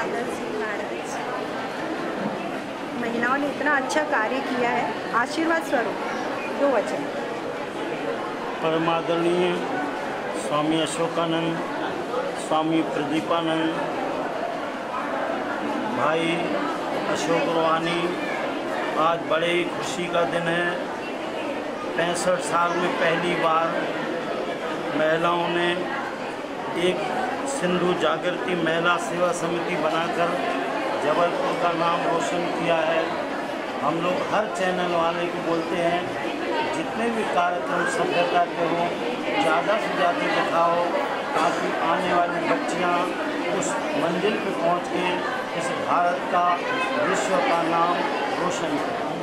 दादा जी महिलाओं ने इतना अच्छा कार्य किया है। आशीर्वाद स्वरूप, दो वचन। परमादरणीय स्वामी अशोकानंद, स्वामी प्रदीपानंद, भाई अशोक रोहानी, आज बड़े खुशी का दिन है। पैंसठ साल में पहली बार महिलाओं ने एक सिंधु जागृति महिला सेवा समिति बनाकर जबलपुर का नाम रोशन किया है। हम लोग हर चैनल वाले को बोलते हैं, जितने भी कार्यक्रम सभ्यता के हों, ज़्यादा से ज़्यादा दिखाओ, ताकि आने वाली बच्चियाँ उस मंजिल पर पहुँच के इस भारत का, विश्व का नाम रोशन करें।